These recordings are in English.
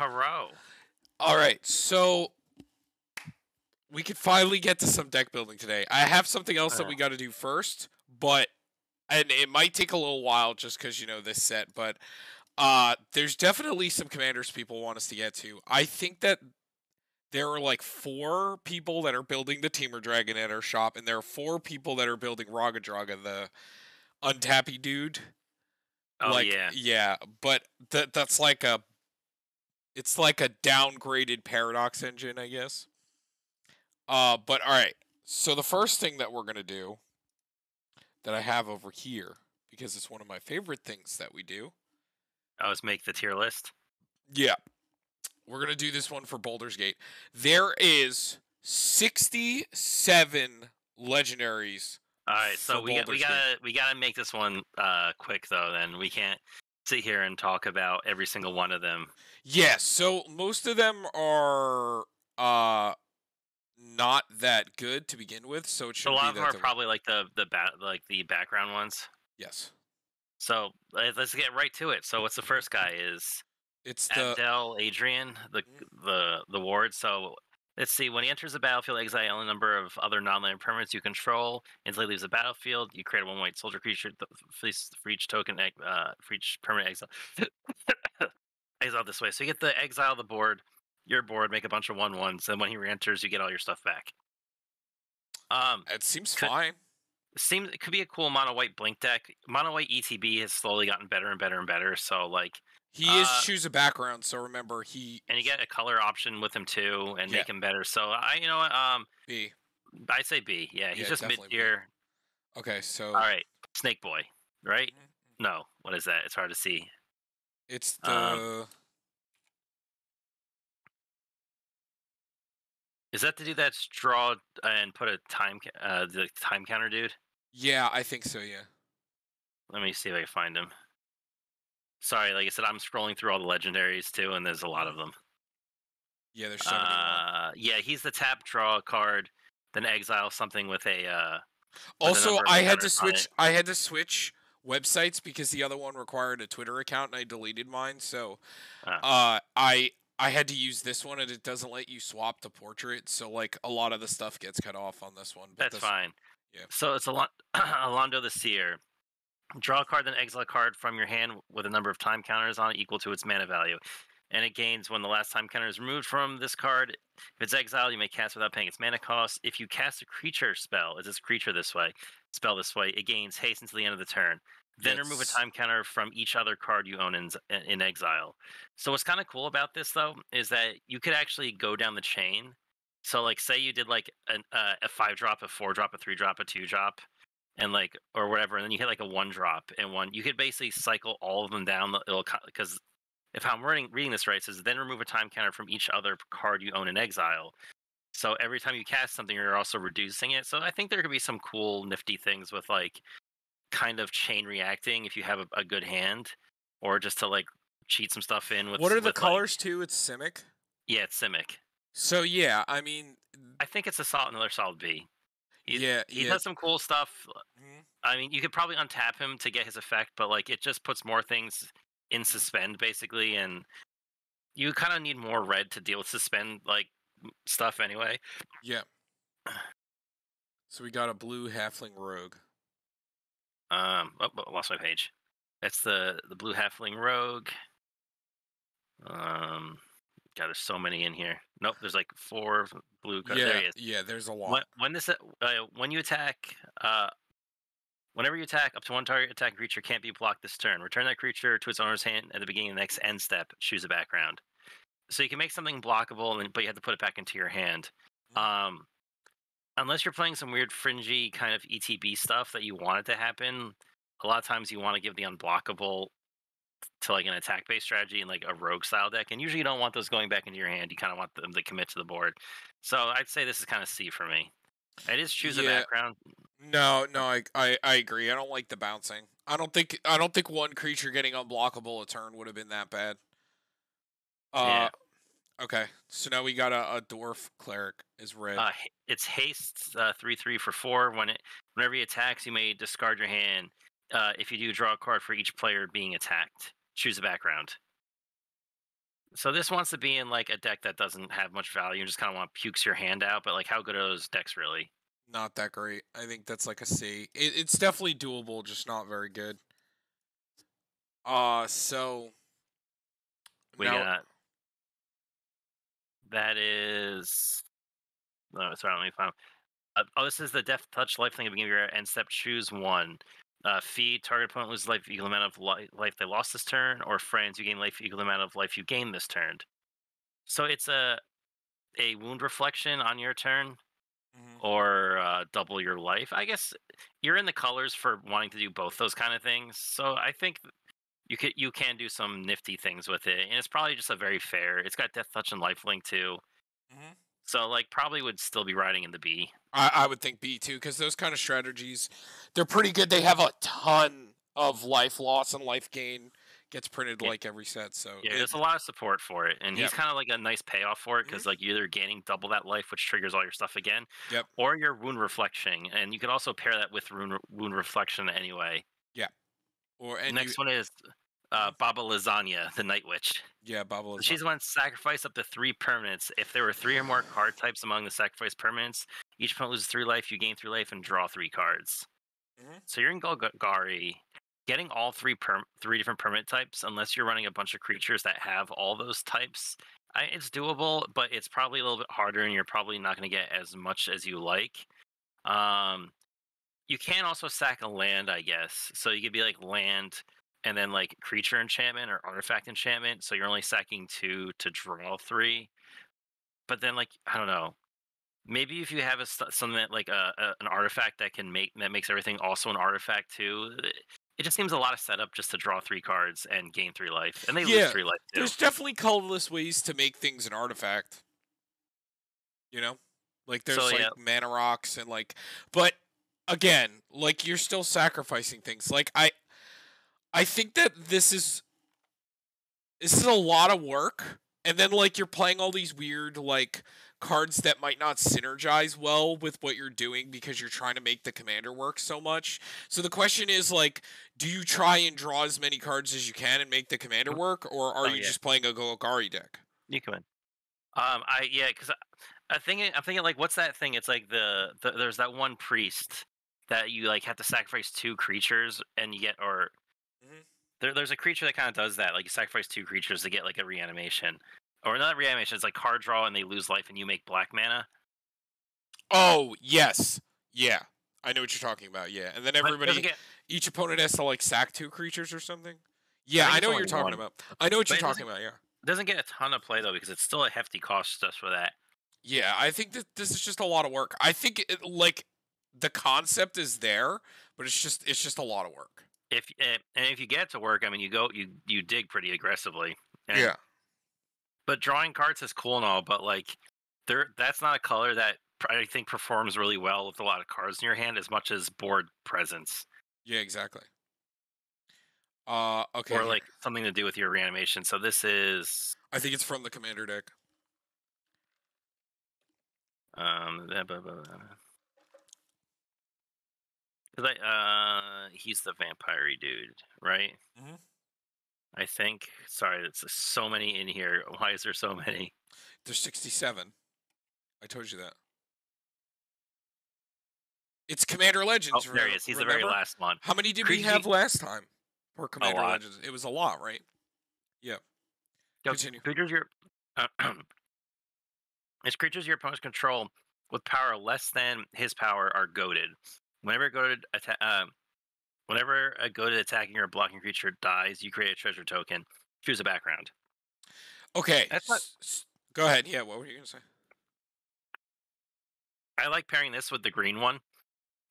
Haro. All right, so we could finally get to some deck building today. I have something else that we got to do first, but and it might take a little while just because you know this set, but uh, there's definitely some commanders people want us to get to. I think that there are like four people that are building the Teamer Dragon at our shop, and there are four people that are building Raggadragga, the untappy dude. Oh like, yeah. yeah, but that that's like a, it's like a downgraded paradox engine, I guess. Uh, but all right. So the first thing that we're gonna do, that I have over here, because it's one of my favorite things that we do. I was make the tier list. Yeah, we're gonna do this one for Baldur's Gate. There is sixty-seven legendaries. All right, so we got, we gotta we gotta make this one uh quick though. Then we can't sit here and talk about every single one of them. Yes, so most of them are uh not that good to begin with, so it should a lot be of them are probably like the the ba- like the background ones. yes. So let- let's get right to it. So what's the first guy is It's the Abdel Adrian, the Mhm. the the ward. So let's see. When he enters the battlefield, exile a number of other non-land permanents you control. Until he leaves the battlefield, you create a one-white soldier creature for each- token, uh, for each permanent exile. Exile this way. So you get the exile the board, your board, make a bunch of one ones, and when he re-enters, you get all your stuff back. Um, it seems could- fine. seems it could be a cool mono white blink deck. Mono white ETB has slowly gotten better and better and better. So like, He is uh, choose a background, so remember he and you get a color option with him too, and Yeah. make him better. So I, you know, what, um, B. I say B. Yeah, he's Yeah, just mid tier. Okay, so All right, Snake Boy, right? Mhm. No, what is that? It's hard to see. It's the um, Is that the dude that's draw and put a time uh the time counter dude? yeah, I think so. Yeah. Let me see if I can find him. Sorry, like I said, I'm scrolling through all the legendaries too, and there's a lot of them. Yeah, there's so many. Uh, yeah, he's the tap draw card, then exile something with a uh with Also, of I had to switch. I had to switch websites because the other one required a Twitter account, and I deleted mine. So, Ah. uh, I I had to use this one, and it doesn't let you swap to portrait. So, like a lot of the stuff gets cut off on this one. But That's this, fine. yeah. So it's Alon- Alaundo the Seer. Draw a card, then exile a card from your hand with a number of time counters on it equal to its mana value. And it gains when the last time counter is removed from this card. If it's exiled, you may cast without paying its mana cost. If you cast a creature spell, it's this creature this way, spell this way, it gains haste until the end of the turn. Then remove a time counter from each other card you own in, in exile. So what's kind of cool about this though is that you could actually go down the chain. So like, say you did like an, uh, a five drop, a four drop, a three drop, a two drop, and like or whatever, and then you hit like a one drop and one. You could basically cycle all of them down. It'll because if I'm reading reading this right, it says then remove a time counter from each other card you own in exile. So every time you cast something, you're also reducing it. So I think there could be some cool, nifty things with like kind of chain reacting if you have a, a good hand, or just to like cheat some stuff in with. What are the with, like- colors too? It's Simic. yeah, it's Simic. So yeah, I mean, I think it's a solid, another solid B. He, yeah, he yeah. does some cool stuff. mhm. I mean, you could probably untap him to get his effect, but like it just puts more things in suspend basically, and you kind of need more red to deal with suspend like stuff anyway. Yeah. So we got a blue halfling rogue. Um, oh, oh, lost my page. That's the the blue halfling rogue. Um, God, there's so many in here. Nope, there's like four blue. yeah, There yeah. There's a lot. When, when this uh, when you attack, uh, whenever you attack, up to one target attack creature can't be blocked this turn. Return that creature to its owner's hand at the beginning of the next end step. Choose a background. So you can make something blockable, and but you have to put it back into your hand. Um, unless you're playing some weird fringy kind of ETB stuff that you want it to happen, a lot of times you want to give the unblockable to like an attack based strategy and like a rogue style deck. And usually you don't want those going back into your hand. You kind of want them to commit to the board. So I'd say this is kind of C for me. It is choose a background. No, no, I, I I agree. I don't like the bouncing. I don't think I don't think one creature getting unblockable a turn would have been that bad. Uh Yeah. Okay. So now we got a, a dwarf cleric is red. Uh, it's haste uh, three three for four. When it whenever he attacks, you may discard your hand. Uh, if you do, draw a card for each player being attacked. Choose a background. So this wants to be in like a deck that doesn't have much value and just kind of want pukes your hand out. But like, how good are those decks really? Not that great. I think that's like a C. It, it's definitely doable, just not very good. Uh, so We now- got that is no, sorry, let me find. Uh, oh, this is the Death Touch life thing at the beginning of your end step. Choose one. Uh, feed target opponent loses life equal amount of li- life they lost this turn, or friends you gain life equal amount of life you gain this turn. So it's a a wound reflection on your turn, Mhm. or uh, double your life. I guess you're in the colors for wanting to do both those kind of things. So I think you could you can do some nifty things with it, and it's probably just a very fair. It's got death touch and lifelink too, Mhm. so like probably would still be riding in the B. I, I would think B too, because those kind of strategies, they're pretty good. They have a ton of life loss and life gain gets printed Yeah. like every set. So Yeah, it- there's a lot of support for it, and he's kind of like a nice payoff for it because like you're either gaining double that life, which triggers all your stuff again, Yep. or your wound reflection, and you could also pair that with wound, wound reflection anyway. Yeah. Or and Next you, one is uh, Baba Lysaga, the Night Witch. yeah, Baba is she's the one sacrifice up to three permanents. If there were three or more card types among the sacrifice permanents, each opponent loses three life, you gain three life, and draw three cards. Mhm. So you're in Golgari, getting all three perm- three different permanent types, unless you're running a bunch of creatures that have all those types. I, it's doable, but it's probably a little bit harder, and you're probably not going to get as much as you like. Um, you can also sack a land, I guess. So you could be like land and then like creature enchantment or artifact enchantment. So you're only sacking two to draw three. But then like I don't know, maybe if you have a something that like a, a an artifact that can make that makes everything also an artifact too. It, it just seems a lot of setup just to draw three cards and gain three life, and they Yeah, lose three life too. There's definitely colorless ways to make things an artifact. You know, like there's So, like yeah. mana rocks and like, but again, like you're still sacrificing things. Like I, I think that this is this is a lot of work, and then like you're playing all these weird like cards that might not synergize well with what you're doing because you're trying to make the commander work so much. So the question is like, do you try and draw as many cards as you can and make the commander work, or are Oh, you yeah. just playing a Golgari deck? You can win. Um, I yeah, because I, I think I'm thinking like, what's that thing? It's like the, the there's that one priest that you like have to sacrifice two creatures and you get or Mhm. there, there's a creature that kind of does that. Like you sacrifice two creatures to get like a reanimation, or not reanimation. It's like card draw and they lose life and you make black mana. Oh yes, yeah, I know what you're talking about. Yeah, and then everybody, get, each opponent has to like sack two creatures or something. Yeah, think I know what you're talking one. about. I know what But you're talking about. Yeah. doesn't get a ton of play though because it's still a hefty cost just for that. Yeah, I think that this is just a lot of work. I think it, like the concept is there, but it's just it's just a lot of work. If eh, and if you get to work, I mean, you go you you dig pretty aggressively. And but drawing cards is cool and all, but like there that's not a color that I think performs really well with a lot of cards in your hand as much as board presence Yeah, exactly. Uh, okay. or like something to do with your reanimation. So this is I think it's from the commander deck. um blah, blah, blah, blah. 'Cause I, uh he's the vampire dude, right? Mhm. I think. Sorry, it's so many in here. Why is there so many? There's 67. I told you that. It's Commander Oh, Legends. there he is. He's the very last one. How many did we have last time for Commander. Legends? It was a lot, right? Go- Continue. Creatures your it's creatures your opponent's control with power less than his power are goaded. Whenever a goaded atta- um, whenever a goaded attacking or blocking creature dies, you create a treasure token. Choose a background. Okay. That's not- Go ahead. Yeah, what were you going to say? I like pairing this with the green one,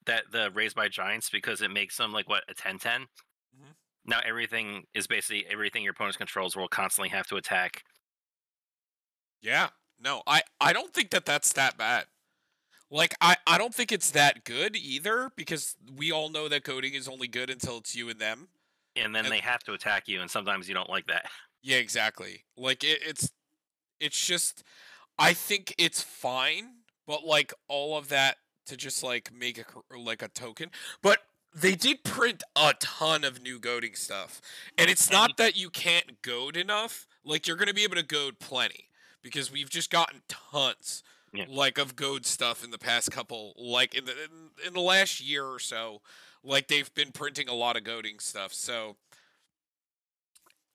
that the raised by giants because it makes them like what a 10-10. Mhm. Now everything is basically everything your opponent controls will constantly have to attack. Yeah. No, I, I don't think that that's that bad. Like, I, I don't think it's that good either because we all know that coding is only good until it's you and them. And then And- they have to attack you, and sometimes you don't like that. Yeah, exactly. Like it, it's it's just I think it's fine, but like all of that to just like make a like a token. But they did print a ton of new goading stuff. And it's mm-hmm. not that you can't goad enough. Like you're gonna be able to goad plenty. Because we've just gotten tons Yeah. like of goad stuff in the past couple like in the in, in the last year or so. Like they've been printing a lot of goading stuff. So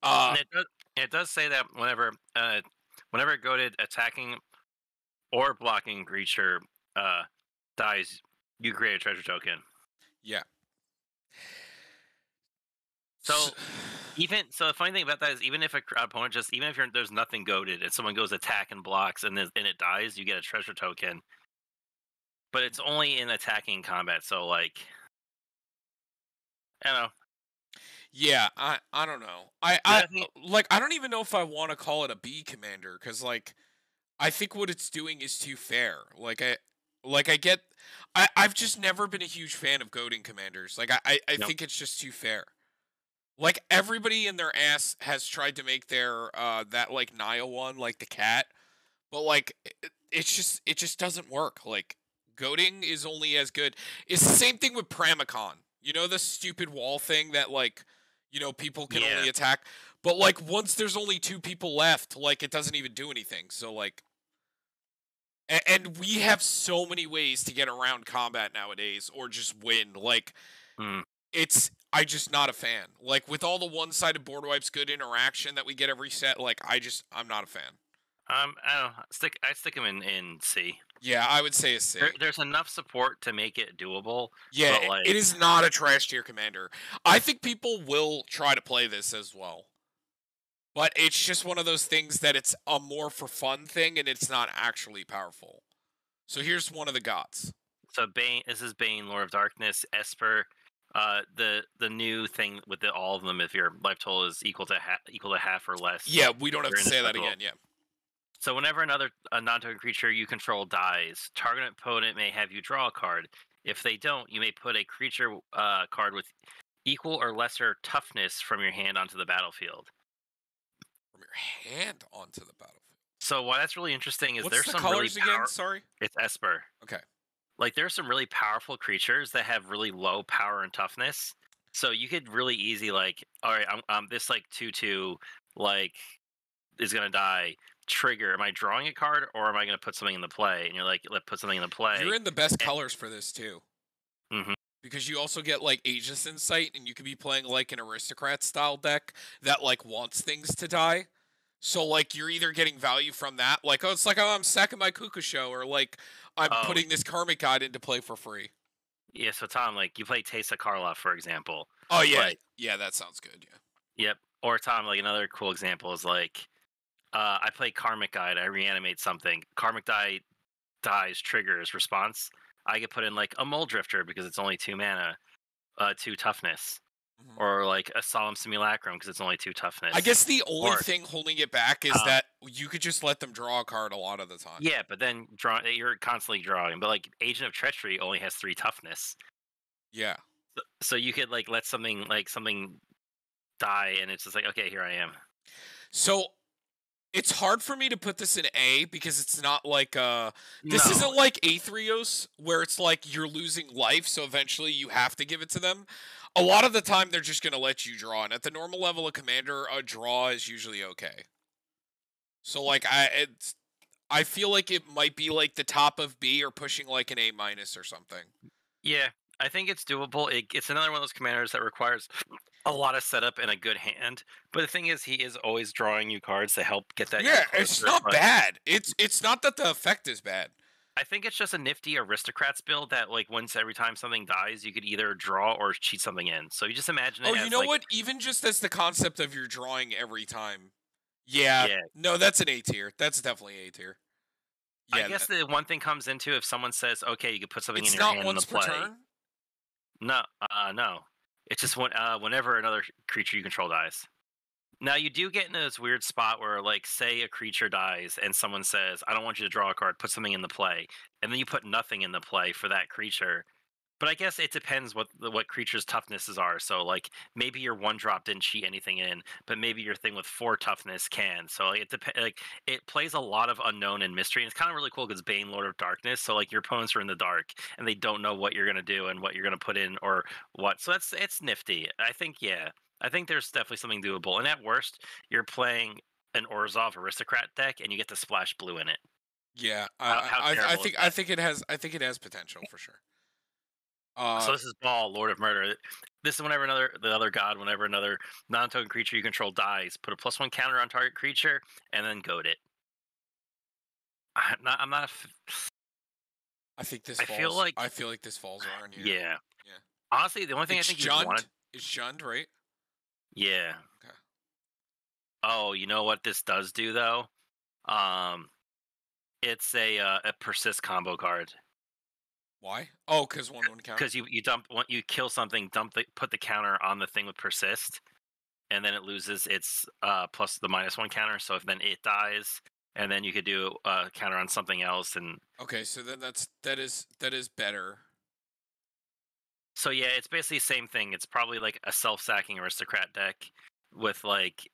uh it does, it does say that whenever uh, whenever goaded attacking or blocking creature uh, dies, you create a treasure token. yeah. So even so, the funny thing about that is even if a opponent just even if you're, there's nothing goaded and someone goes attack and blocks and then and it dies, you get a treasure token. But it's only in attacking combat, so like, I don't know. Yeah, I I don't know. I I I like I don't even know if I want to call it a B commander cuz like I think what it's doing is too fair. Like I like I get I I've just never been a huge fan of goading commanders. Like I I, I Nope. think it's just too fair. Like everybody in their ass has tried to make their uh that like Naya one like the cat, but like it, it's just it just doesn't work. Like goading is only as good. It's the same thing with Pramicon. You know the stupid wall thing that like you know people can Yeah. only attack, but like once there's only two people left, like it doesn't even do anything. So like and, and we have so many ways to get around combat nowadays or just win. Like Mm. it's I just not a fan. Like with all the one-sided board wipes, good interaction that we get every set. Like I just I'm not a fan. Um, I don't know. Stick. I stick them in in C. Yeah, I would say a C. There, there's enough support to make it doable. Yeah, but, like- it is not a trash tier commander. I think people will try to play this as well. But it's just one of those things that it's a more for fun thing and it's not actually powerful. So here's one of the gods. So Bane, this is Bane, Lord of Darkness, Esper. Uh, the the new thing with the, all of them, if your life total is equal to ha- equal to half or less. Yeah, we don't have to say that again. Yeah. So whenever another a non-token creature you control dies, target opponent may have you draw a card. If they don't, you may put a creature uh, card with equal or lesser toughness from your hand onto the battlefield. From your hand onto the battlefield. So why that's really interesting is What's there's the some colors really again? Sorry. It's Esper. Okay. Like there's some really powerful creatures that have really low power and toughness. So you could really easy like, all right, I'm, I'm this like two two like is gonna die. Trigger. Am I drawing a card or am I gonna put something in the play? And you're like, let put something in the play. You're in the best colors for this too. Mhm. Because you also get like Aegis Insight, and you could be playing like an aristocrat style deck that like wants things to die. So like you're either getting value from that, like oh it's like oh I'm sacking my Kokusho, or like I'm Oh. putting this Karmic Guide into play for free. yeah. So Tom, like you play Teysa Karlov, for example. Oh yeah, yeah, that sounds good. Yeah. Yep. Or Tom, like another cool example is like, uh, I play Karmic Guide. I reanimate something. Karmic Guide dies, triggers response. I get put in like a Mulldrifter because it's only two mana, uh, two toughness, Mhm. or like a Solemn Simulacrum because it's only two toughness. I guess the only Or- thing holding it back is Um, that you could just let them draw a card a lot of the time. Yeah, but then draw. You're constantly drawing. But like Agent of Treachery only has three toughness, Yeah. so, so you could like let something like something die, and it's just like okay, here I am. So it's hard for me to put this in A because it's not like uh this No. isn't like Aetherios where it's like you're losing life, so eventually you have to give it to them. A lot of the time they're just gonna let you draw, and at the normal level of commander, a draw is usually okay. So like I it's I feel like it might be like the top of B or pushing like an A minus or something. Yeah, I think it's doable. It, it's another one of those commanders that requires a lot of setup and a good hand. But the thing is, he is always drawing you cards to help get that. yeah, it's not bad. It's it's not that the effect is bad. I think it's just a nifty aristocrats build that, like, once every time something dies, you could either draw or cheat something in. So you just imagine it. Oh, as, you know like, what? Even just as the concept of you're drawing every time. Yeah. Yeah. No, that's an A tier. That's definitely A tier. Yeah, I guess that- the one thing comes into if someone says, "Okay, you could put something in your hand in the per play." turn. No, uh, no. It's just when, uh, whenever another creature you control dies. Now you do get in this weird spot where, like, say a creature dies and someone says, "I don't want you to draw a card. Put something in the play," and then you put nothing in the play for that creature. But I guess it depends what what creatures' toughnesses are. So like maybe your one drop didn't cheat anything in, but maybe your thing with four toughness can. So like, it depends. Like it plays a lot of unknown and mystery. And it's kind of really cool because Bane, Lord of Darkness. So like your opponents are in the dark and they don't know what you're gonna do and what you're gonna put in or what. So that's it's nifty. I think yeah. I think there's definitely something doable. And at worst, you're playing an Orzhov aristocrat deck and you get to splash blue in it. Yeah, How- I, how I, I think I think it has I think it has potential for sure. Uh, so this is Bhaal, Lord of Murder. This is whenever another the other god, whenever another non-token creature you control dies, put a plus one counter on target creature, and then goad it. I'm not. I'm not. A f- I think this I falls. feel like- I feel like this falls yeah. here. yeah. Yeah. Honestly, the only thing it's I think you shunned. wanted. It's shunned, right? Yeah. Okay. Oh, you know what this does do though? Um, it's a uh, a persist combo card Why? Oh, because one one count. because you you dump when you kill something, dump the put the counter on the thing with persist, and then it loses its uh plus the minus one counter. So if then it dies, and then you could do a counter on something else, and Okay, so then that's that is that is better. so yeah, it's basically the same thing. It's probably like a self-sacking aristocrat deck with like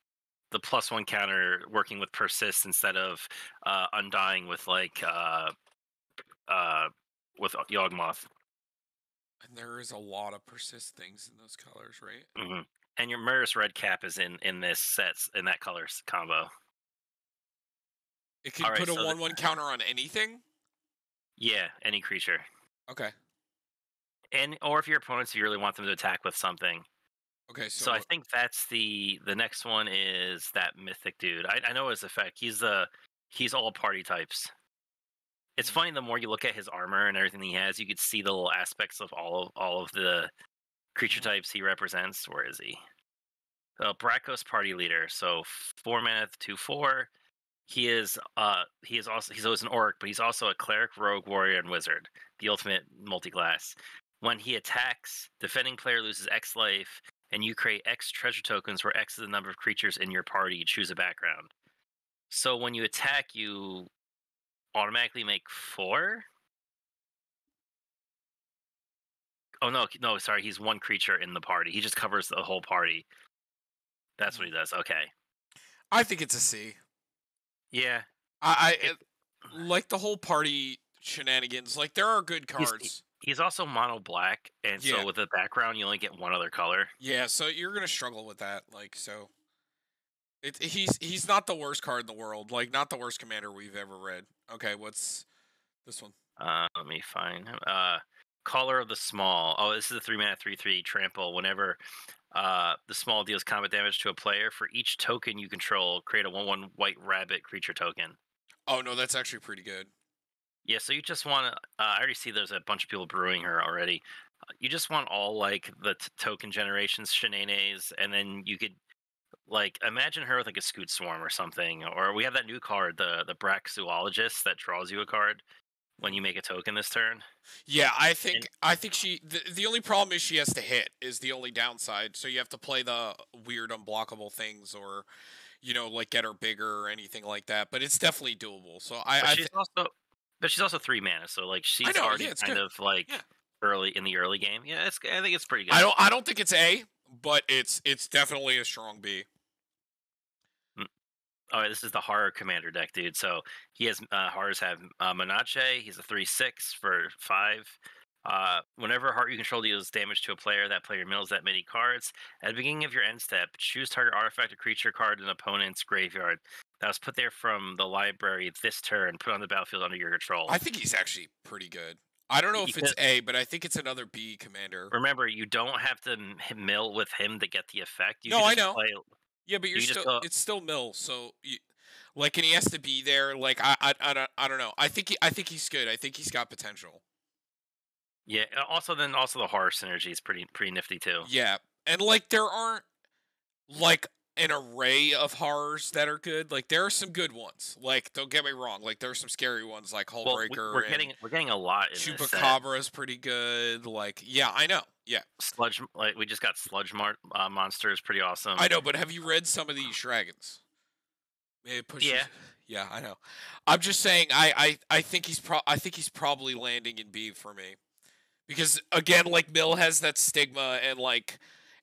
the plus one counter working with persist instead of uh undying with like uh uh with Yawgmoth. And there is a lot of persist things in those colors, right? Mm-hmm. And your Murderous Red Cap is in in this sets in that colors combo. It can put a so the- one one counter on anything. Yeah, any creature. Okay. And or if your opponents you really want them to attack with something. Okay, so, So, I think that's the the next one is that mythic dude. I, I know his effect. He's the he's all party types. It's funny the more you look at his armor and everything he has, you could see the little aspects of all of all of the creature Mhm. types he represents. Where is he? Uh, Burakos party leader. So four mana, two four. He is uh he is also he's always an orc, but he's also a cleric, rogue, warrior, and wizard. The ultimate multi-class. When he attacks, defending player loses X life, and you create X treasure tokens where X is the number of creatures in your party. You choose a background. So when you attack, you automatically make four. Oh no, no, sorry, he's one creature in the party. He just covers the whole party. That's what he mm-hmm. does. Okay. I think it's a C. Yeah. I, I It- like the whole party shenanigans. Like there are good He's- cards. He's also mono black, and Yeah. so with the background, you only get one other color. Yeah, so you're gonna struggle with that. Like so, it, he's he's not the worst card in the world. Like not the worst commander we've ever read. Okay, what's this one? Uh, let me find him. Uh, Caller of the Small. Oh, this is a three mana three three trample. Whenever uh the small deals combat damage to a player, for each token you control, create a one one white rabbit creature token. Oh no, that's actually pretty good. Yeah, so you just want to. Uh, I already see there's a bunch of people brewing her already. Uh, You just want all like the t- token generations shenanigans, and then you could like imagine her with like a Scute Swarm or something. Or we have that new card, the the Brack Zoologist, that draws you a card when you make a token this turn. Yeah, I think I think she. The, the only problem is she has to hit. Is the only downside. So you have to play the weird unblockable things, or you know, like get her bigger or anything like that. But it's definitely doable. So I, But I she's also, but she's also three mana, so like she's know, already yeah, kind good. of like Yeah. early in the early game. Yeah, it's. I think it's pretty good. I don't I don't think it's A, but it's it's definitely a strong B. Oh, this is the horror commander deck, dude. So he has uh, horrors have uh, menace. He's a three six for five. Uh, whenever heart you control deals damage to a player, that player mills that many cards. At the beginning of your end step, choose target artifact or creature card in an opponent's graveyard that was put there from the library this turn. Put on the battlefield under your control. I think he's actually pretty good. I don't know if it's A, but I think it's another B commander. Remember, you don't have to mill with him to get the effect. You No, can I know. Play, Yeah, but you're you still go- it's still Mill, so you, like, and he has to be there. Like, I, I, I don't, I don't know. I think, he, I think he's good. I think he's got potential. yeah. Also, then also the horror synergy is pretty pretty nifty too. Yeah, and like there aren't like an array of horrors that are good. Like there are some good ones. Like don't get me wrong. Like there are some scary ones like Well, we- Hullbreaker. we're getting we're getting a lot in this set. Chupacabra is pretty good. Like yeah, I know. Yeah, sludge like we just got sludge mar- uh, monsters pretty awesome I know. But have you read some of these dragons? It pushes. Yeah. Yeah, I know. I'm just saying. I I I think he's pro. I think he's probably landing in B for me, because again, like Mill has that stigma, and like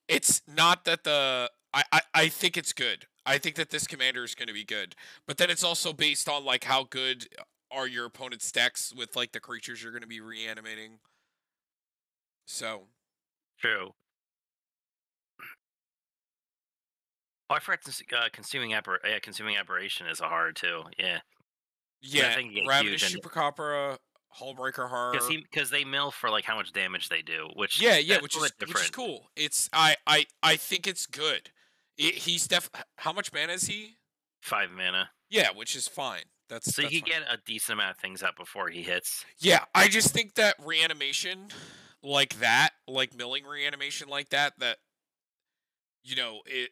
it's not that the I I, I think it's good. I think that this commander is going to be good, but then it's also based on like how good are your opponent's decks with like the creatures you're going to be reanimating. So True. Oh, I forgot to, uh, consuming aber- yeah, consuming aberration is a hard too. Yeah, yeah, Ravenous Chupacabra, Hullbreaker Horror. because because they mill for like how much damage they do, which Yeah, yeah, which is little which is cool. It's I I I think it's good. It, he's def. How much mana is he? Five mana, Yeah, which is fine. That's so you can fine. get a decent amount of things out before he hits. Yeah, I just think that reanimation like that, like milling reanimation like that, that you know it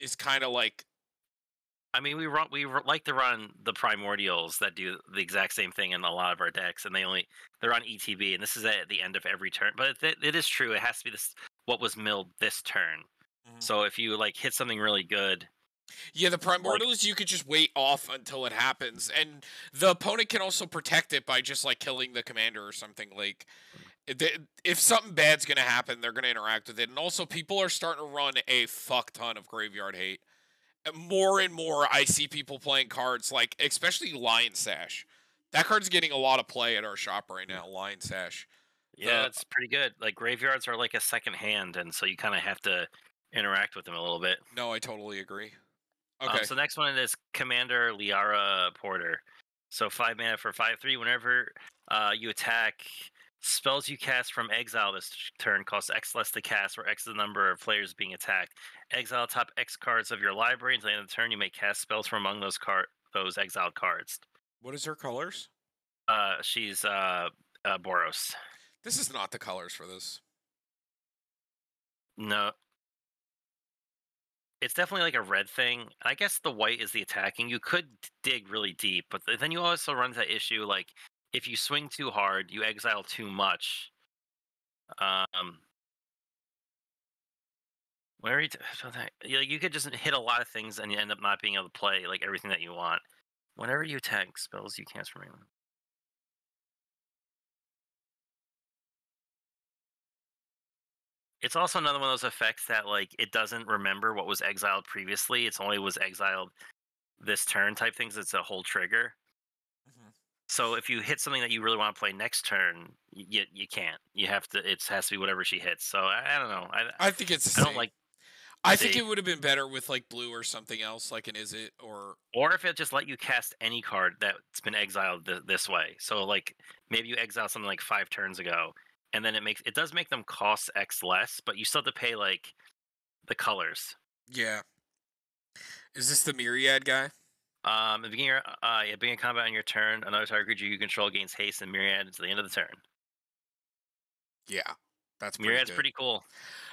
is kind of like I mean, we run we r- like to run the primordials that do the exact same thing in a lot of our decks, and they only they're on ETB, and this is at the end of every turn. But it, it is true; it has to be this what was milled this turn. Mhm. So if you like hit something really good, yeah, the primordials you could just wait off until it happens, and the opponent can also protect it by just like killing the commander or something. Like, if something bad's gonna happen, they're gonna interact with it, and also people are starting to run a fuck ton of graveyard hate. And More and more, I see people playing cards like, especially Lion Sash. That card's getting a lot of play at our shop right now. Lion Sash. yeah, The- it's pretty good. Like graveyards are like a second hand, and so you kind of have to interact with them a little bit. No, I totally agree. Um, Okay. so next one is Commander Liara Portyr. So five mana for five three. Whenever uh, you attack, spells you cast from exile this turn cost X less to cast, where X is the number of players being attacked. Exile top X cards of your library until the end of the turn. You may cast spells from among those card those exiled cards. what is her colors? Uh, she's uh, uh, Boros. This is not the colors for this. No. It's definitely like a red thing. I guess the white is the attacking. You could dig really deep, but then you also run into that issue like if you swing too hard, you exile too much. Um where you, t- you, you could just hit a lot of things and you end up not being able to play like everything that you want. Whenever you attack spells you cast from anyone. It's also another one of those effects that like it doesn't remember what was exiled previously. It's only was exiled this turn type things. It's a whole trigger. So if you hit something that you really want to play next turn, you you can't. You have to. It has to be whatever she hits. So I, I don't know. I I think it's. I don't like. I think it would have been better with like blue or something else, like an is it or Or if it just let you cast any card that's been exiled th- this way. So like maybe you exile something like five turns ago, and then it makes it does make them cost X less, but you still have to pay like the colors. yeah. Is this the myriad guy? Um, at the beginning, uh, yeah, beginning of combat on your turn, another target creature you control gains haste and myriad until the end of the turn. Yeah, that's pretty Myriad's good. pretty cool.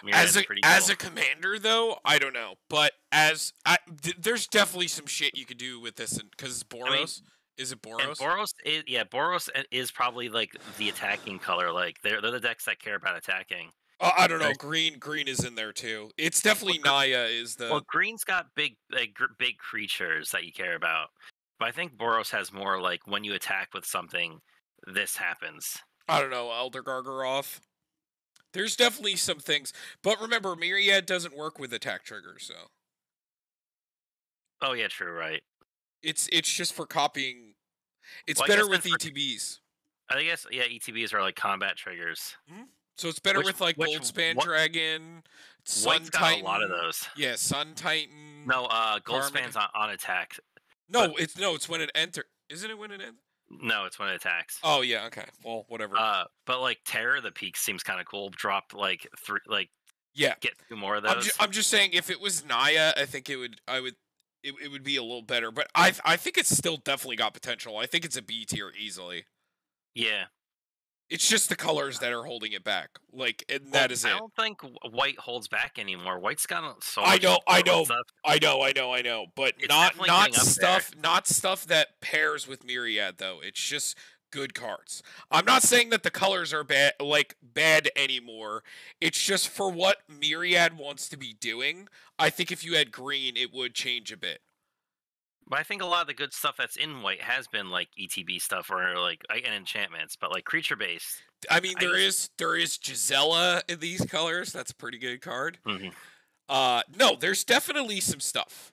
Myriad's as a pretty as a commander though, I don't know, but as I, th- there's definitely some shit you could do with this, and because Boros is it Boros? and Boros? Boros is yeah, Boros is probably like the attacking color. Like they're they're the decks that care about attacking. Uh, I don't know. Green, green is in there too. It's definitely Well, Naya is the. well, green's got big like gr- big creatures that you care about, but I think Boros has more like when you attack with something, this happens. I don't know. Elder Gargaroth. There's definitely some things, but remember, Myriad doesn't work with attack triggers, so Oh yeah, true, right. it's it's just for copying. It's Well, better with for- ETBs, I guess yeah, ETBs are like combat triggers. So it's better Which- with like which- Goldspan what- Dragon, Sun White's Titan. a lot of those. Yeah, Sun Titan. No, uh. Goldspan's on, on attack. no, it's no, it's when it enter. Isn't it when it ends? No, it's when it attacks. Oh yeah, okay. Well, whatever. Uh, but like Terror, the peak seems kind of cool. Drop like three, like yeah, get two more of I'm those. I'm just saying if it was Naya, I think it would I would it, it would be a little better. But I I think it's still definitely got potential. I think it's a B tier easily. yeah, It's just the colors that are holding it back. Like and Well, that is I it. I don't think White holds back anymore. White's got so. I much know, I know. I know, I know, I know. But It's not not stuff not stuff that pairs with Myriad though. It's just good cards. I'm not saying that the colors are bad like bad anymore. It's just for what Myriad wants to be doing. I think if you had green it would change a bit. But I think a lot of the good stuff that's in white has been like ETB stuff or like and enchantments, but like creature based. I mean, I there just- is there is Gisela in these colors. That's a pretty good card. Mhm. Uh, no, there's definitely some stuff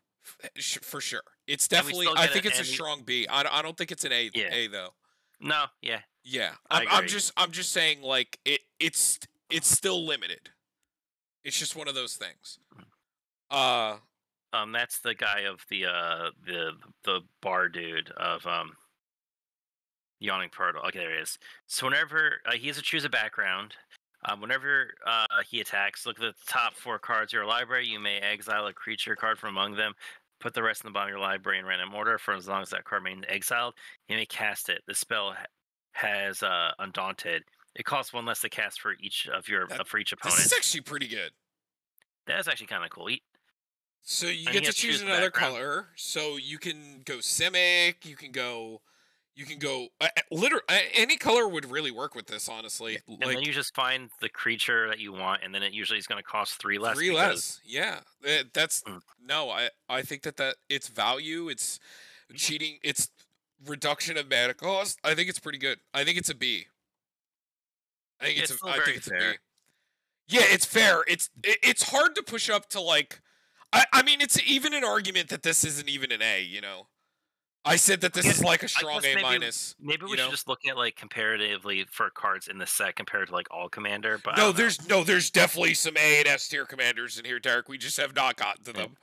for sure. It's definitely. I think it's a strong B. I, don't- think it's an A. Yeah. A though. No, yeah, Yeah, I I'm, I'm just I'm just saying like it it's it's still limited. It's just one of those things. Mm. Uh, um, that's the guy of the uh the the bar dude of um yawning portal. Okay, there he is. So whenever uh, he has to choose a background, um, whenever uh, he attacks, look at the top four cards of your library. You may exile a creature card from among them. Put the rest in the bottom of your library in random order for as long as that card remains exiled. You may cast it. The spell has uh, Undaunted. It costs one less to cast for each of your That- uh, for each opponent. this is actually pretty good. That is actually kind of cool. He- So you And get to choose choose another background. color. So you can go Simic. You can go. You can go. Uh, literally, any color would really work with this. Honestly, and like then you just find the creature that you want, and then it usually is going to cost three less. three because- less. Yeah, Uh, that's Mm. no. I I think that that it's value. It's cheating. It's reduction of mana cost. I think it's pretty good. I think it's a B. I think it's, It's a, I think it's a B. Yeah, it's fair. It's it, it's hard to push up to like. I I mean, it's even an argument that this isn't even an A. You know, I said that this is like a strong A maybe- minus. Maybe we should know? just look at like comparatively for cards in the set compared to like all commander. But No, there's no, there's definitely some A and S tier commanders in here, Derek. We just have not gotten to Yeah. them.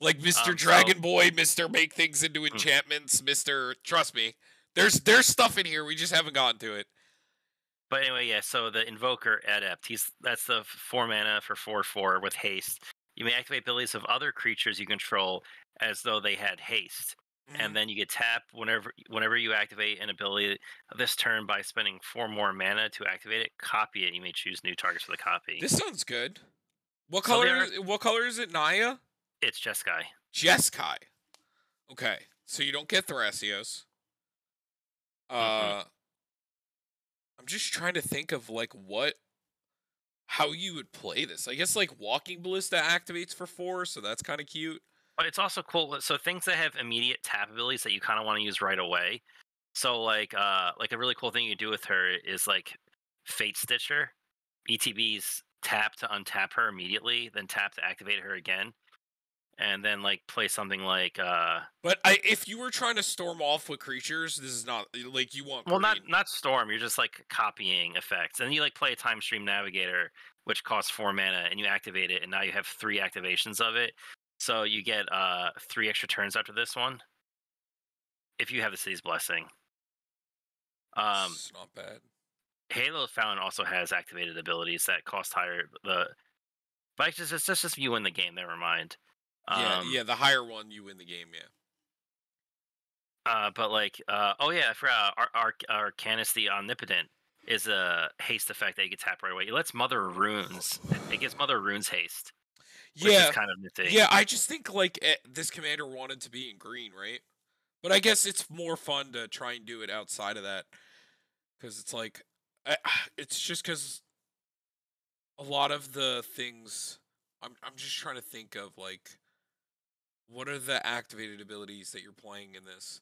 Like Mr. Um, Dragon so- Boy, Mr. Make Things into Hmm. Enchantments, Mr. Trust me. There's there's stuff in here. We just haven't gotten to it. But anyway, yeah. So the Invoker Adept, he's that's the four mana for four four with haste. You may activate abilities of other creatures you control as though they had haste, Mm-hmm. and then you get tap whenever whenever you activate an ability this turn by spending four more mana to activate it. Copy it. You may choose new targets for the copy. This sounds good. What So color? what color is it, Naya? it's Jeskai. Jeskai. Okay, so you don't get Thrasios. Uh, I'm just trying to think of like what, how you would play this. I guess like Walking Ballista activates for four, so that's kind of cute. But it's also cool. So things that have immediate tap abilities that you kind of want to use right away. So like uh like a really cool thing you do with her is like Fate Stitcher. ETB's tap to untap her immediately, then tap to activate her again. And then like play something like uh But I, if you were trying to storm off with creatures, this is not like you want. well not green. not storm, you're just like copying effects. And you like play a time stream navigator, which costs four mana, and you activate it, and now you have three activations of it. So you get uh three extra turns after this one. If you have the city's blessing. Um it's not bad. Halo Fountain also has activated abilities that cost higher the but it's just it's just, just you win the game, never mind. Yeah, Um, yeah. The higher one, you win the game. Yeah. Uh, but like, uh, oh yeah, I forgot. Our our Arcanus the Omnipotent is a haste effect that you can tap right away. It lets Mother Runes. It gives Mother Runes haste, which Yeah, is kind of nifty. Yeah, I just think like eh, this commander wanted to be in green, right? But I guess it's more fun to try and do it outside of that because it's like I, it's just because a lot of the things I'm I'm just trying to think of like what are the activated abilities that you're playing in this?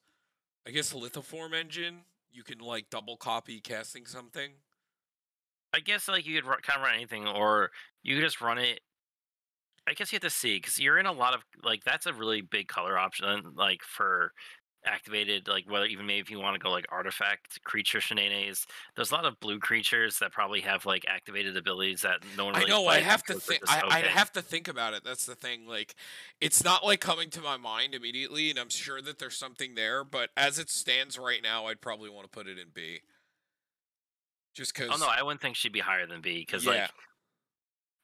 I guess lithoform engine. You can like double copy casting something. I guess like you could ru- kind of run anything, or you could just run it. I guess you have to see because you're in a lot of like that's a really big color option like for activated like whether even maybe if you want to go like artifact creature shenanigans there's a lot of blue creatures that probably have like activated abilities that no one I really know. I have to think. I, I have to think about it. That's the thing. Like, it's not like coming to my mind immediately, and I'm sure that there's something there. But as it stands right now, I'd probably want to put it in B. Just because. Oh no, I wouldn't think she'd be higher than B because Yeah. like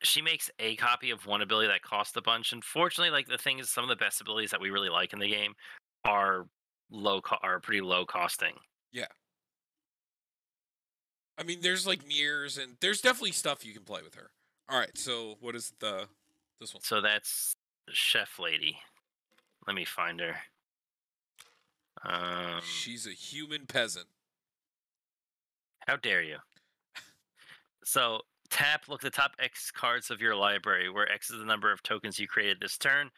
she makes a copy of one ability that costs a bunch. Unfortunately, like the thing is, some of the best abilities that we really like in the game are low, co- are pretty low costing. Yeah. I mean, there's like mirrors, and there's definitely stuff you can play with her. All right. So what is the this one? So that's chef lady. Let me find her. Um, She's a human peasant. how dare you? So tap, look at the top X cards of your library, where X is the number of tokens you created this turn.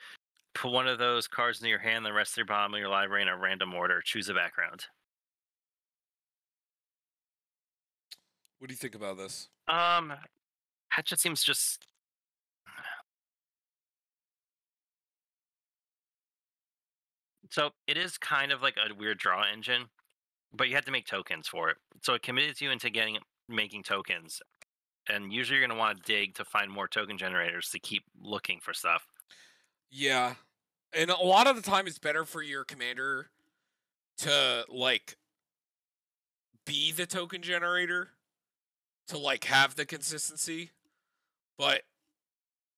Put one of those cards in your hand, the rest of your bottom of your library in a random order. Choose a background. What do you think about this? Um, that just seems just. So it is kind of like a weird draw engine, but you have to make tokens for it. So it commits you into getting making tokens, and usually you're going to want to dig to find more token generators to keep looking for stuff. Yeah. And a lot of the time it's better for your commander to like be the token generator to like have the consistency. But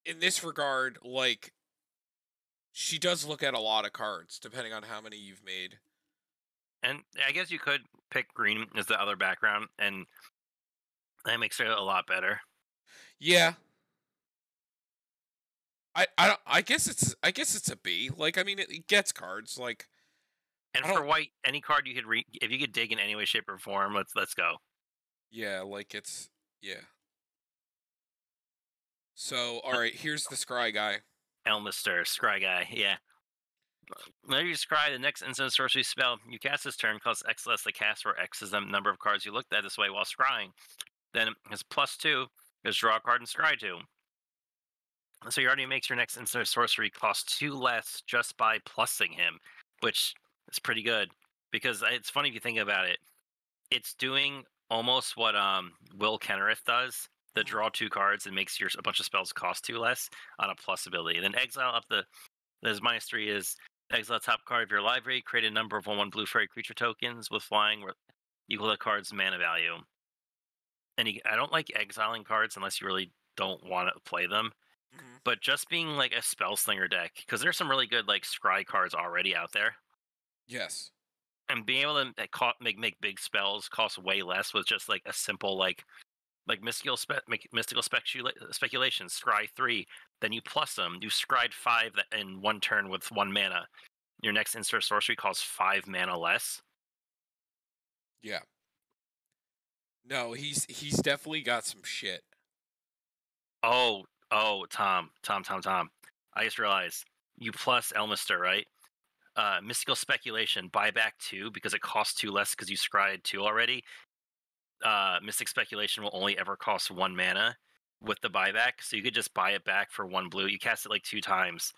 in this regard, like she does look at a lot of cards depending on how many you've made. And I guess you could pick green as the other background, and that makes it a lot better. Yeah. I I don't, I guess it's I guess it's a B. Like I mean it, it gets cards like And for white, any card you could read, if you could dig in any way, shape, or form, let's let's go. yeah, like it's yeah. So, all right, here's the scry guy. Elminster, Scry guy, yeah. Whenever you scry the next instant sorcery spell you cast this turn costs X less to cast, where X is the number of cards you looked at this way while scrying. Then his plus two is draw a card and scry two. So he already makes your next instant sorcery cost two less just by plussing him, which is pretty good. Because it's funny if you think about it. It's doing almost what um Will Kenrith does. The Mhm. draw two cards and makes your a bunch of spells cost two less on a plus ability. Then exile up the there's minus three is exile top card of your library, create a number of one one blue fairy creature tokens with flying equal to the card's mana value. And you, I don't like exiling cards unless you really don't want to play them. Mhm. But just being like a spell slinger deck, because there's some really good like scry cards already out there. Yes. And being able to make, make make big spells costs way less with just like a simple like like mystical spe- mystical specula- speculation scry three then you plus them you scried five in one turn with one mana your next instant sorcery costs five mana less Yeah. No, he's he's definitely got some shit. oh oh tom tom tom tom. I just realized you plus Elminster right? Uh mystical speculation buyback two because it costs two less because you scryed two already? Uh mystic speculation will only ever cost one mana with the buyback so you could just buy it back for one blue. You cast it like two times.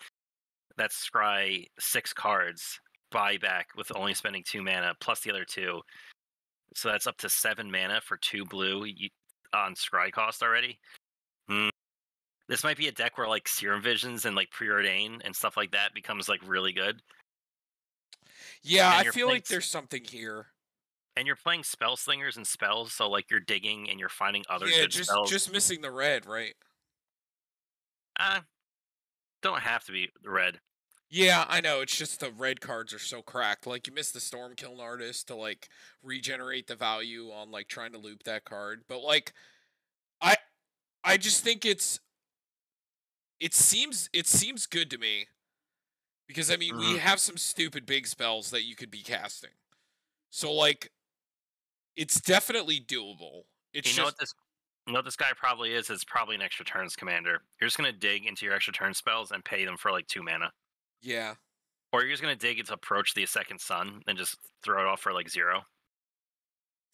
That's scry six cards buyback with only spending two mana plus the other two. So that's up to seven mana for two blue on scry cost already? Hmm. This might be a deck where like serum visions and like preordain and stuff like that becomes like really good Yeah, I feel like there's something here. and you're playing spell slingers and spells so like you're digging and you're finding other yeah, good just spells just missing the red, right? uh, don't have to be red Yeah, I know. It's just the red cards are so cracked. Like you miss the Storm Kiln Artist to like regenerate the value on like trying to loop that card. But like I I just think it's it seems it seems good to me. Because I mean we Mhm. have some stupid big spells that you could be casting. So like it's definitely doable. It's you know just what this you know what this guy probably is It's probably an extra turns commander you're just going to dig into your extra turn spells and pay them for like two mana yeah. or you're just going to dig into approach the second sun and just throw it off for like zero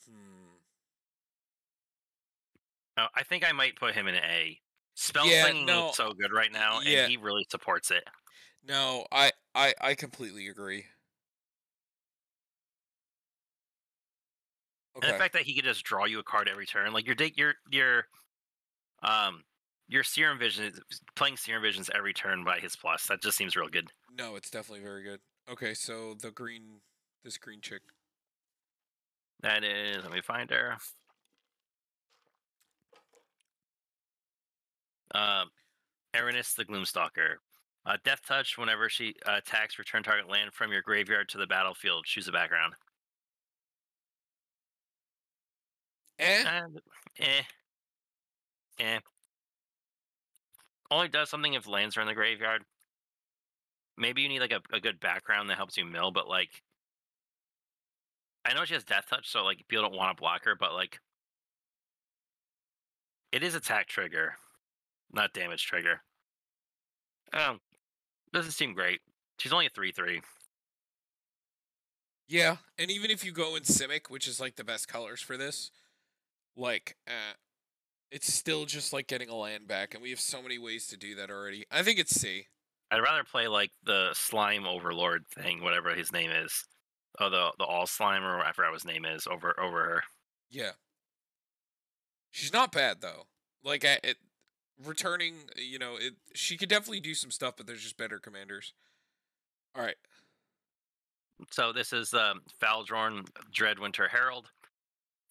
Hmm. I think i might put him in a spell Yeah, slinging no, looks so good right now yeah. and he really supports it No, I I I completely agree. And Okay. the fact that he could just draw you a card every turn, like your your your um your serum vision, is playing serum visions every turn by his plus. That just seems real good. No, it's definitely very good. Okay, so the green, this green chick. That is, let me find her. Um, Erinis the Gloomstalker. Uh, Death Touch. Whenever she uh, attacks, return target land from your graveyard to the battlefield. Choose a background. Eh? Eh. Eh. Only does something if lands are in the graveyard. Maybe you need like a, a good background that helps you mill, but like I know she has death touch, so like people don't want to block her, but like it is attack trigger, not damage trigger. Um Doesn't seem great. She's only a three three. Yeah, and even if you go in Simic, which is like the best colors for this, like, uh, it's still just like getting a land back, and we have so many ways to do that already. I think it's C. I'd rather play like the slime overlord thing, whatever his name is. Oh, the the all slime or I forgot what his name is over over her. Yeah. She's not bad though. Like I, it, returning, you know, it she could definitely do some stuff, but there's just better commanders. All right. So this is the um, Faldorn Dreadwinter Herald.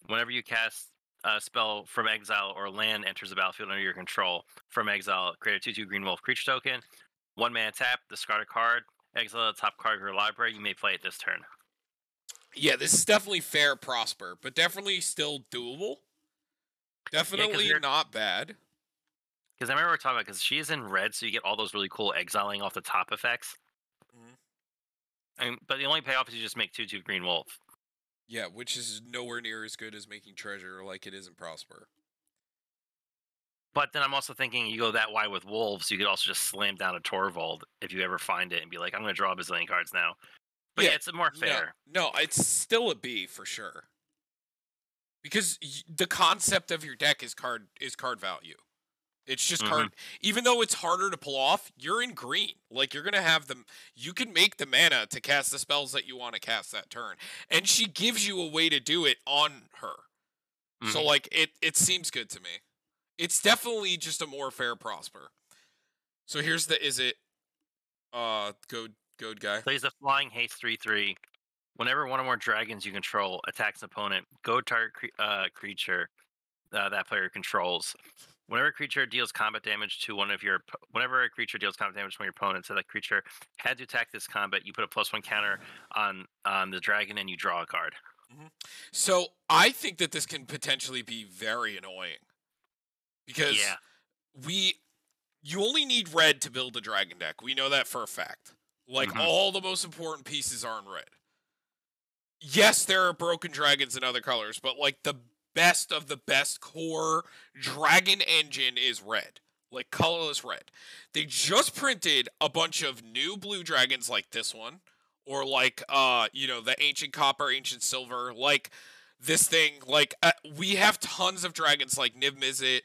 Whenever you cast a spell from exile or land enters the battlefield under your control, from exile, create a 2 2 green wolf creature token. One mana tap, discard a card, exile the top card of your library. You may play it this turn. Yeah, this is definitely fair, prosper, but definitely still doable. Definitely you're- not bad. Because I remember we were talking about because she is in red, so you get all those really cool exiling off the top effects. Mhm. And, but the only payoff is you just make 2 2 green wolf. Yeah, which is nowhere near as good as making treasure like it is in prosper. But then I'm also thinking you go that way with wolves, you could also just slam down a Tovolar if you ever find it and be like, I'm going to draw a bazillion cards now. But yeah, Yeah, it's more No, fair. No, it's still a B for sure. Because y- the concept of your deck is card is card value. It's just card. Even though it's harder to pull off, you're in green. Like you're gonna have them. You can make the mana to cast the spells that you want to cast that turn, and she gives you a way to do it on her. So Mhm. like it it seems good to me. It's definitely just a more fair prosper. So here's the is it uh goad goad guy. Plays the flying haste 3 3. Whenever one or more dragons you control attacks an opponent, go target cre- uh, creature uh, that player controls. Whenever a creature deals combat damage to one of your, whenever a creature deals combat damage to one of your opponents, so that creature had to attack this combat, you put a plus one counter on on the dragon and you draw a card. So I think that this can potentially be very annoying. Because Yeah. we you only need red to build a dragon deck. We know that for a fact. Like Mhm. all the most important pieces are in red. Yes, there are broken dragons in other colors, but like the best of the best core dragon engine is red. Like colorless red. They just printed a bunch of new blue dragons like this one or like uh you know the ancient copper, ancient silver, like this thing like uh, we have tons of dragons like Niv Mizzet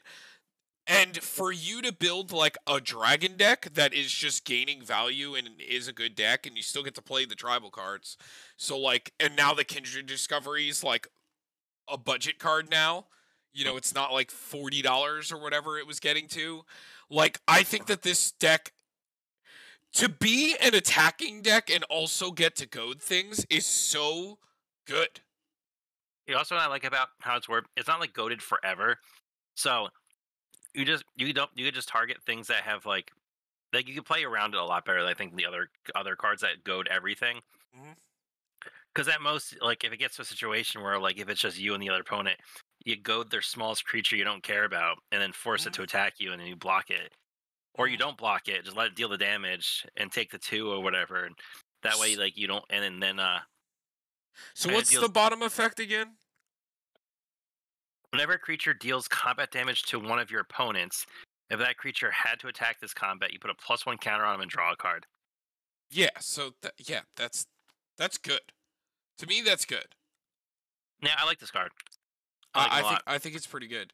and for you to build like a dragon deck that is just gaining value and is a good deck and you still get to play the tribal cards. So like and now the Kindred Discoveries like a budget card now. You know, it's not like $40 or whatever it was getting to. Like I think that this deck to be an attacking deck and also get to goad things is so good. You also what I like about how it's worked. It's not like goaded forever. So you just you don't you could just target things that have like like you can play around it a lot better than I think the other other cards that goad everything. Mhm. Because at most, like if it gets to a situation where like if it's just you and the other opponent, you goad their smallest creature you don't care about, and then force it to attack you, and then you block it, or you don't block it, just let it deal the damage and take the two or whatever. And that way, like you don't, and then, then uh, So what's deals- the bottom effect again? Whenever a creature deals combat damage to one of your opponents, if that creature had to attack this combat, you put a plus one counter on him and draw a card. Yeah, so th- yeah, that's that's good. To me that's good. Yeah, I like this card. I like it I, think. I think it's pretty good.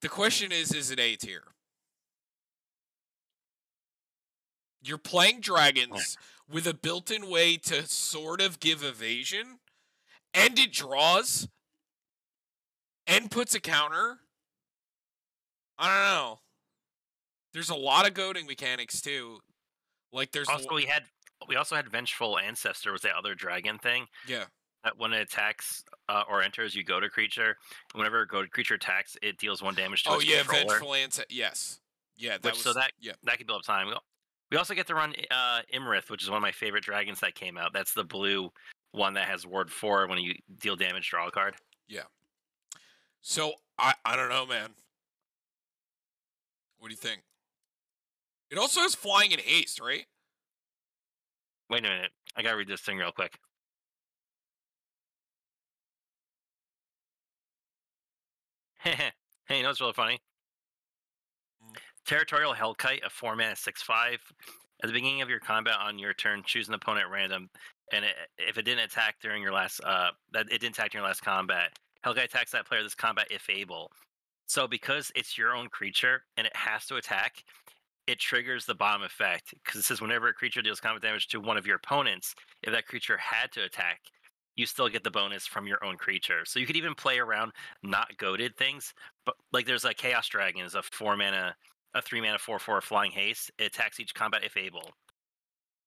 The question is is it A tier? You're playing oh. dragons with a built-in way to sort of give evasion and it draws and puts a counter. I don't know. There's a lot of goading mechanics too. Like there's Also, we had we also had Vengeful Ancestor was that other dragon thing yeah. That when it attacks uh, or enters, you go to creature. Whenever a go to creature attacks, it deals one damage to Oh its yeah, controller. vengeful answer. Yes. Yeah, that Which was so that yeah. that can build up time. We We also get to run uh, Iymrith, which is one of my favorite dragons that came out. That's the blue one that has ward four when you deal damage, draw a card. Yeah. So I I don't know, man. What do you think? It also has flying and haste, right? Wait a minute, I gotta read this thing real quick. hey, you know what's really funny? Mm. Territorial Hellkite, a four mana six five. At the beginning of your combat on your turn, choose an opponent at random, and it, if it didn't attack during your last uh that it didn't attack during your last combat, Hellkite attacks that player this combat if able. So because it's your own creature and it has to attack, it triggers the bomb effect because it says whenever a creature deals combat damage to one of your opponents, if that creature had to attack, you still get the bonus from your own creature. So you could even play around not goaded things, but like there's a Chaos Dragon is a four mana, a three mana four four flying haste. It attacks each combat if able.